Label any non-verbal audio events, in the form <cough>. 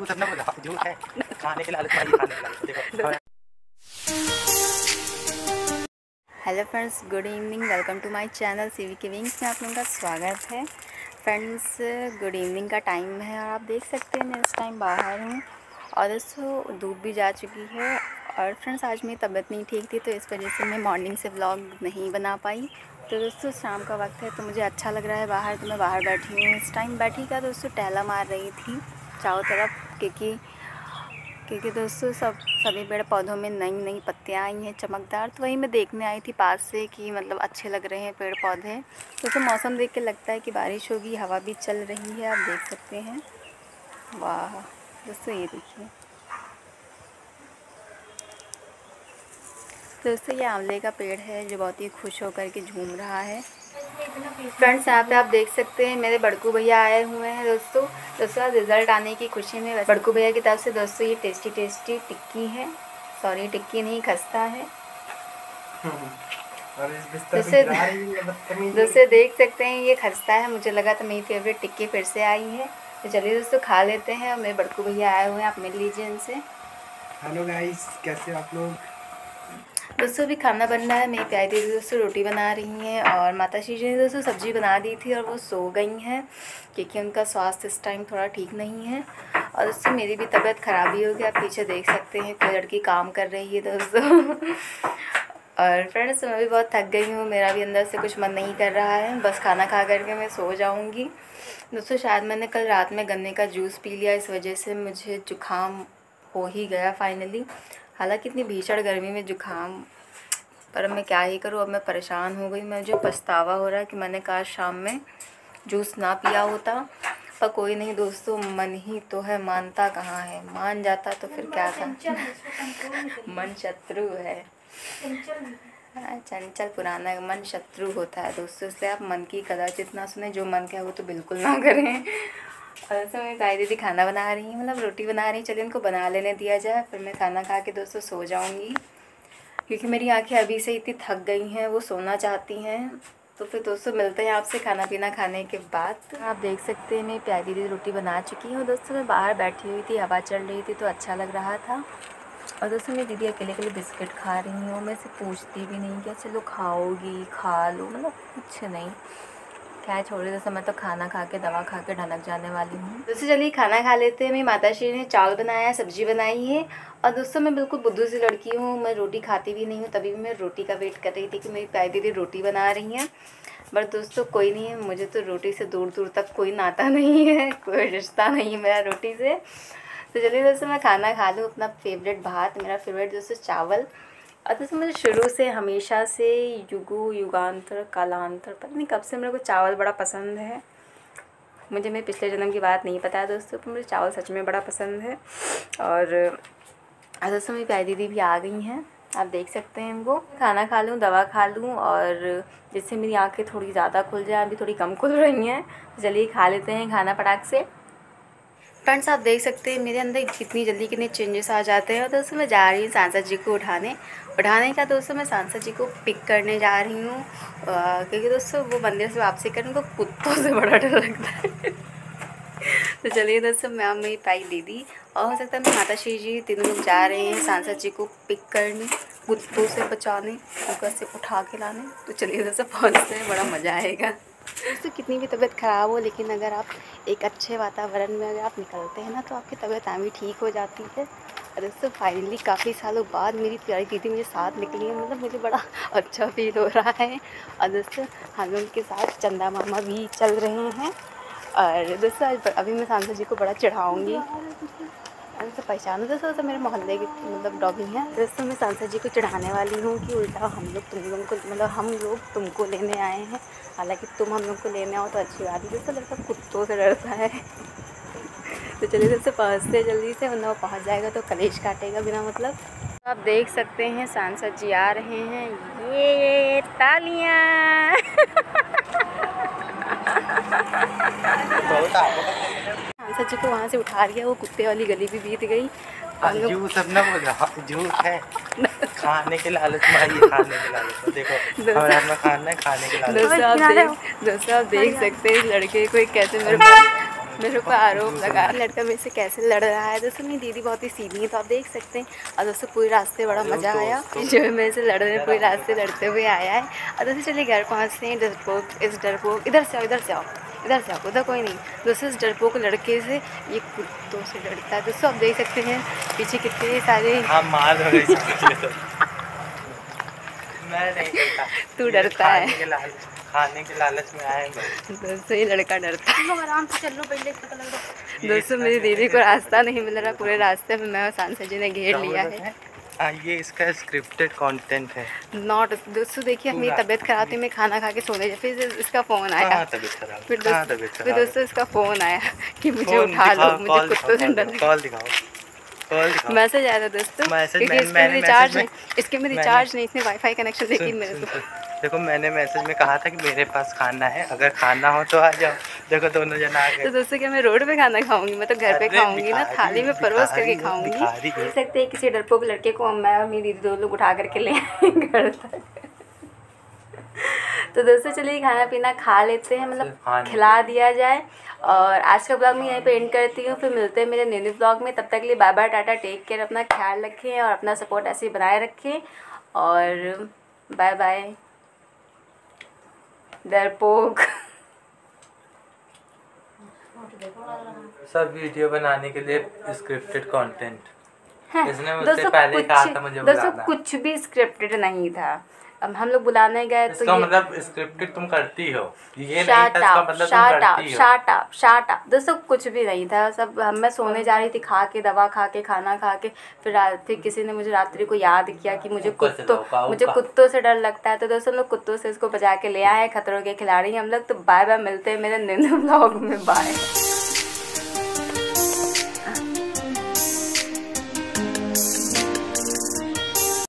झूठ ना बोला झूठ है खाने के लालच में खाने के लालच देखो hello friends good evening welcome to my channel C V K wings में आप लोगों का स्वागत है। फ्रेंड्स गुड इवनिंग का टाइम है और आप देख सकते हैं मैं इस टाइम बाहर हूँ और दोस्तों धूप भी जा चुकी है और फ्रेंड्स आज मेरी तबीयत नहीं ठीक थी तो इस वजह से मैं मॉर्निंग से व्लॉग नहीं बना पाई। तो दोस्तों शाम का वक्त है तो मुझे अच्छा लग रहा है बाहर तो मैं बाहर बैठी हूँ। इस टाइम बैठी का दोस्तों टहला मार रही थी। चारों तरफ़, क्योंकि क्योंकि दोस्तों सब, सभी पेड़ पौधों में नई नई पत्तियाँ आई हैं, चमकदार। तो वही मैं देखने आई थी पास से कि मतलब अच्छे लग रहे हैं पेड़ पौधे। दोस्तों मौसम देख के लगता है कि बारिश होगी, हवा भी चल रही है, आप देख सकते हैं। वाह, दोस्तों ये देखिए। दोस्तों ये आंवले का पेड़ है, जो बहुत ही खुश होकर के झूम रहा है। फ्रेंड्स यहाँ पे आप देख सकते हैं मेरे बड़कू भैया आए हुए हैं दोस्तों। दोस्तों रिज़ल्ट आने की खुशी में बड़कू भैया की तरफ़ से दोस्तों ये टेस्टी टेस्टी टिक्की है। सॉरी टिक्की नहीं खस्ता है। दोस्तों देख सकते हैं ये खस्ता है। मुझे लगा तो मेरी फेवरेट टिक्की फिर से आई है। तो चलिए दोस्तों खा लेते हैं। और मेरे बड़कू भैया आए हुए हैं आप मिल लीजिए इनसे। हेलो गाइस कैसे आप लोग? दोस्तों, अभी खाना बन रहा है। मेरी प्यारी दीदी दोस्तों, रोटी बना रही हैं और माता जी ने दोस्तों सब्ज़ी बना दी थी और वो सो गई हैं क्योंकि उनका स्वास्थ्य इस टाइम थोड़ा ठीक नहीं है। और दोस्तों, मेरी भी तबीयत ख़राब ही हो गई। आप पीछे देख सकते हैं, कोई लड़की काम कर रही है दोस्तों। <laughs> और फ्रेंड्स मैं भी बहुत थक गई हूँ। मेरा भी अंदर से कुछ मन नहीं कर रहा है। बस खाना खा करके मैं सो जाऊँगी। दोस्तों, शायद मैंने कल रात में गन्ने का जूस पी लिया। इस वजह से मुझे जुकाम हो ही गया फाइनली हालाँकि इतनी भीषण गर्मी में जुकाम पर मैं क्या ही करूँ? अब मैं परेशान हो गई। मैं मुझे पछतावा हो रहा है कि मैंने कहा शाम में जूस ना पिया होता। पर कोई नहीं दोस्तों मन ही तो है मानता कहाँ है? मान जाता तो फिर क्या था? <laughs> मन शत्रु है। हाँ, चंचल पुराना मन शत्रु होता है दोस्तों इसलिए आप मन की कदाचित ना सुने। जो मन का है वो तो बिल्कुल ना करें। और ऐसे मेरी ताई दीदी खाना बना रही हैं मतलब रोटी बना रही हैं। चलिए इनको बना लेने दिया जाए, फिर मैं खाना खा के दोस्तों सो जाऊँगी। क्योंकि मेरी आँखें अभी से इतनी थक गई हैं, वो सोना चाहती हैं। तो फिर दोस्तों मिलते हैं आपसे खाना पीना खाने के बाद। आप देख सकते हैं मेरी प्यारी दीदी रोटी बना चुकी हूँ। दोस्तों मैं बाहर बैठी हुई थी, हवा चल रही थी तो अच्छा लग रहा था। और दोस्तों मेरी दीदी अकेले अकेले बिस्किट खा रही हूँ, मैं से पूछती भी नहीं क्या चलो खाओगी, खा लो मतलब कुछ नहीं। क्या छोड़े दोस्तों मैं तो खाना खा के, दवा खा के ढनक जाने वाली हूँ। दोस्तों चलिए खाना खा लेते हैं। मेरी माता श्री ने चावल बनाया सब्ज़ी बनाई है। और दोस्तों, मैं बिल्कुल बुद्धू सी लड़की हूँ। मैं रोटी खाती भी नहीं हूँ, तभी भी मैं रोटी का वेट कर रही थी कि मेरी प्यारी दीदी रोटी बना रही हैं। बट दोस्तों, कोई नहीं है मुझे तो रोटी से दूर दूर तक कोई नाता <laughs> नहीं है, कोई रिश्ता नहीं है मेरा रोटी से। तो चलिए दोस्तों, मैं खाना खा लूँ, अपना फेवरेट भात, मेरा फेवरेट दोस्तों, चावल। और दोस्तों मुझे शुरू से हमेशा से युगु, युगांतर, कालांतर, पता नहीं कब से मेरे को चावल बड़ा पसंद है। मुझे मेरे पिछले जन्म की बात नहीं पता है दोस्तों, पर मुझे चावल सच में बड़ा पसंद है। और और दोस्तों, मेरी प्यारी दीदी भी आ गई हैं। आप देख सकते हैं इनको। खाना खा लूँ, दवा खा लूँ और जिससे मेरी आँखें थोड़ी ज़्यादा खुल जाए, अभी थोड़ी कम खुल रही हैं तो चलिए खा लेते हैं खाना पटाख से। फ्रेंड्स, आप देख सकते हैं, मेरे अंदर कितनी जल्दी कितने चेंजेस आ जाते हैं। और दोस्तों, मैं जा रही हूँ सांसद जी को उठाने। उठाने का दोस्तों, मैं सांसद जी को पिक करने जा रही हूँ। क्योंकि दोस्तों, वो मंदिर से वापसी करने को कुत्तों से बड़ा डर लगता है। <laughs> तो चलिए दोस्तों, मैं और मेरी ताई दीदी और हो सकता है मैं माता श्री जी, तीनों लोग जा रहे हैं सांसद जी को पिक करने, कुत्तों से बचाने ऊपर से उठा के लाने। तो चलिए दोस्तों, पहुँचते हैं, बड़ा मज़ा आएगा। दोस्तों कितनी भी तबीयत ख़राब हो, लेकिन अगर आप एक अच्छे वातावरण में अगर आप निकलते हैं ना तो आपकी तबीयत आम भी ठीक हो जाती है। और दोस्तों फाइनली काफ़ी सालों बाद मेरी प्यारी दीदी मेरे साथ निकली है मतलब मुझे बड़ा <laughs> अच्छा फील हो रहा है। और दोस्तों हम लोग के साथ चंदा मामा भी चल रहे हैं। और दोस्तों अभी मैं सांसद जी को बड़ा चढ़ाऊँगी। तो पहचानो दोस्तों तो मेरे मोहल्ले की मतलब डॉगी हैं। दोस्तों मैं सांसद जी को चढ़ाने वाली हूँ कि उल्टा हम लोग तुम लोगों को मतलब हम लोग तुमको लेने आए हैं। हालाँकि तुम हम लोग को लेने आओ तो अच्छी बात है दोस्तों लड़का कुत्तों से डरता है। तो चलिए दोस्तों पहुँचते जल्दी से वरना वो पहुँच जाएगा तो कलेश काटेगा बिना मतलब। आप देख सकते हैं, सांसद जी आ रहे हैं। ये तालियाँ। <laughs> जी को वहाँ से उठा लिया वो कुत्ते वाली गली भी बीत गई। लोग सब ना बोला झूठ है। खाने के लालच में खाने के लालच में। देखो दोस्तों- हमारे हाथ में खाना है खाने के लालच में। दोस्तों आप देख दोस्तों आप देख सकते हैं इस लड़के को एक कैसे मेरे मेरे को आरोप लगा। लड़का मेरे से कैसे लड़ रहा है? दोस्तों मेरी दीदी बहुत ही सीधी है तो आप देख सकते हैं। और दोस्तों पूरे रास्ते बड़ा मज़ा आया। जो मेरे से लड़ रहे पूरे रास्ते लड़ते हुए आया है। और दोस्तों चलिए घर पहुँचते हैं डरपोक इस डरपोक इधर से आओ इधर से आओ। इधर से आओ उधर कोई नहीं। दोस्तों इस डरपोक लड़के से ये कुत्तों से लड़ता है। दोस्तों आप देख सकते हैं पीछे कितने सारे <laughs> हाँ मार तो मैं नहीं तू डरता है। खाने के लालच में आए दोस्तों ये लड़का डरता है। आराम से चलो पहले दोस्तों मेरी दीदी को रास्ता नहीं मिल रहा पूरे रास्ते में मैं और सांसद जी ने घेर लिया है। हाँ ये इसका स्क्रिप्टेड कंटेंट है। नॉट दोस्तों देखिए मेरी तबीयत खराब थी मैं खाना खा के सोने जा फिर इसका फ़ोन आया। तबीयत खराब। फिर दोस्तों फिर दोस्तों इसका फ़ोन आया कि मुझे उठा लो मुझे कुत्तों से डर कॉल दिखाओ। मैसेज आया था दोस्तों क्योंकि इसके में रिचार्ज नहीं इसके में रिचार्ज नहीं इसने वाईफाई कनेक्शन देखी मेरे को। देखो मैंने मैसेज में कहा था कि मेरे पास खाना है अगर खाना हो तो आ जाओ। देखो दोनों जन आ गए। तो दोस्तों क्या मैं रोड पे खाना खाऊँगी मैं तो घर पे खाऊँगी ना थाली में परोस करके खाऊँगी। देख सकते हैं किसी डरपोक लड़के को मैं और मेरी दीदी दो लोग उठा करके ले आए घर तक। तो दोस्तों चलिए खाना पीना खा लेते हैं मतलब खिला दिया जाए। और आज का ब्लॉग मैं यहीं पे एंड करती हूँ फिर मिलते हैं मेरे न्यू ब्लॉग में। तब तक के लिए bye bye tata take care अपना ख्याल रखें और अपना सपोर्ट ऐसे ही बनाए रखें। और बाय बाय डरपोक सब वीडियो बनाने के लिए स्क्रिप्टेड कंटेंट इसने मुझसे दोस्तों पहले कहा था कुछ मुझे दोस्तों कुछ भी स्क्रिप्टेड नहीं था। अब हम लोग बुलाने गए तो इसका मतलब स्क्रिप्टेड तुम करती हो। ये नहीं शार्ट था इसका मतलब शार्ट करती हो। शार्ट दोस्तों कुछ भी नहीं था। सब हम मैं सोने जा रही थी खा के दवा खा के खाना खा के। फिर फिर किसी ने मुझे रात्रि को याद किया कि मुझे कुत्तों मुझे कुत्तों से डर लगता है। तो दोस्तों हम लोग कुत्तों से इसको बजा के ले आए खतरों के खिलाड़ी। हम लोग तो बाय बाय मिलते हैं मेरे निंद ब्लॉग में। बाय।